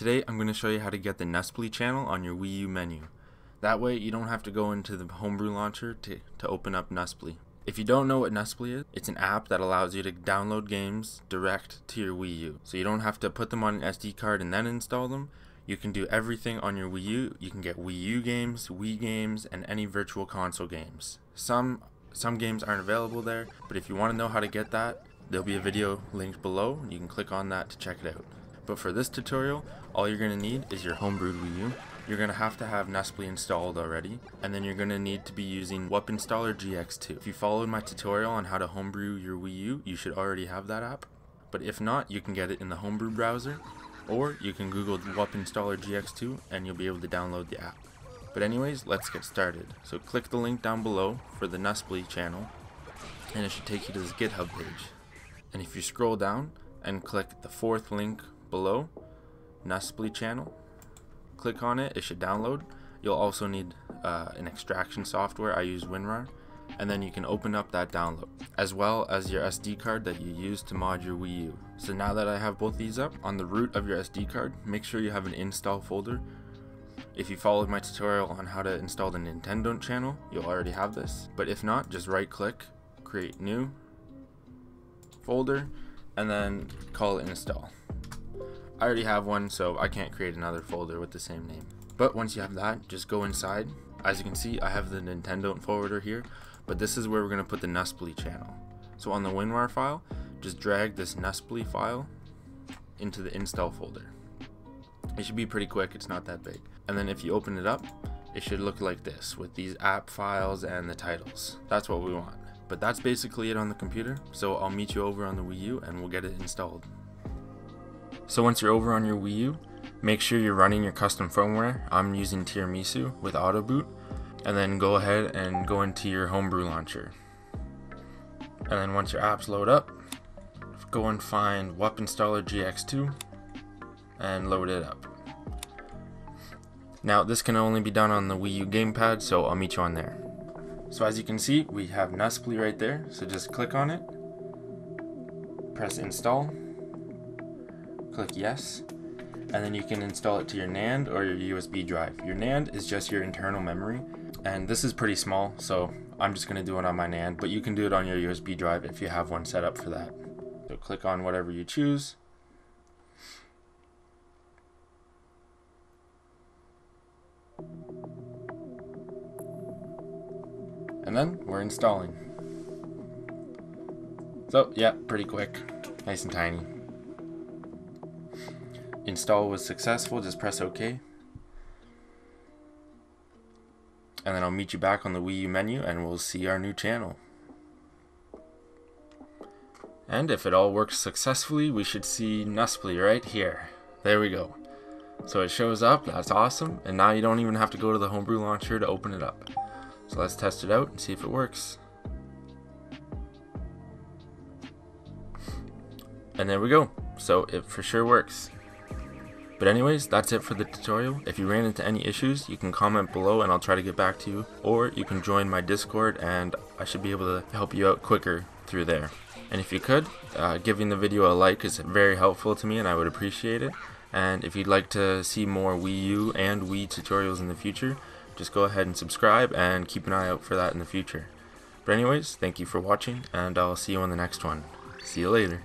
Today I'm going to show you how to get the Nuspli channel on your Wii U menu. That way you don't have to go into the homebrew launcher to, to open up Nuspli. If you don't know what Nuspli is, it's an app that allows you to download games direct to your Wii U. So you don't have to put them on an SD card and then install them. You can do everything on your Wii U. You can get Wii U games, Wii games, and any virtual console games. Some some games aren't available there, but if you want to know how to get that, there'll be a video linked below. You can click on that to check it out. But for this tutorial, all you're going to need is your homebrewed Wii U. You're going to have to have Nuspli installed already, and then you're going to need to be using WUP Installer GX2. If you followed my tutorial on how to homebrew your Wii U, you should already have that app. But if not, you can get it in the homebrew browser, or you can Google WUP Installer GX2 and you'll be able to download the app. But anyways, let's get started. So click the link down below for the Nuspli channel, and it should take you to this GitHub page. And if you scroll down and click the fourth link below, Nuspli channel, click on it, it should download. You'll also need uh, an extraction software, I use WinRAR, and then you can open up that download, as well as your SD card that you use to mod your Wii U. So now that I have both these up, on the root of your SD card, make sure you have an install folder if you followed my tutorial on how to install the Nintendo channel, you'll already have this. But if not, just right click, create new folder, and then call it install. I already have one, so I can't create another folder with the same name. But once you have that, just go inside. As you can see, I have the Nintendo forwarder here, but this is where we're going to put the Nuspli channel. So on the WinRAR file, just drag this Nuspli file into the install folder. It should be pretty quick, it's not that big. And then if you open it up, it should look like this with these app files and the titles. That's what we want. But that's basically it on the computer, so I'll meet you over on the Wii U and we'll get it installed. So once you're over on your Wii U, make sure you're running your custom firmware. I'm using Tiramisu with Auto Boot, and then go ahead and go into your homebrew launcher. And then once your apps load up, go and find WUP Installer GX2 and load it up. Now this can only be done on the Wii U gamepad, so I'll meet you on there. So as you can see, we have Nuspli right there, so just click on it, press install, click yes, and then you can install it to your NAND or your USB drive. Your NAND is just your internal memory, and this is pretty small, so I'm just going to do it on my NAND, but you can do it on your USB drive if you have one set up for that. So click on whatever you choose, And then we're installing. So, yeah, pretty quick. Nice and tiny. Install was successful, just press OK. And then I'll meet you back on the Wii U menu and we'll see our new channel. And if it all works successfully, we should see Nuspli right here. There we go. So it shows up, that's awesome, and now you don't even have to go to the homebrew launcher to open it up. So let's test it out and see if it works. And there we go. So it for sure works. But anyways, that's it for the tutorial. If you ran into any issues, you can comment below and I'll try to get back to you. Or you can join my Discord and I should be able to help you out quicker through there. And if you could, uh, giving the video a like is very helpful to me and I would appreciate it. And if you'd like to see more Wii U and Wii tutorials in the future, just go ahead and subscribe and keep an eye out for that in the future. But anyways, thank you for watching, and I'll see you on the next one. See you later.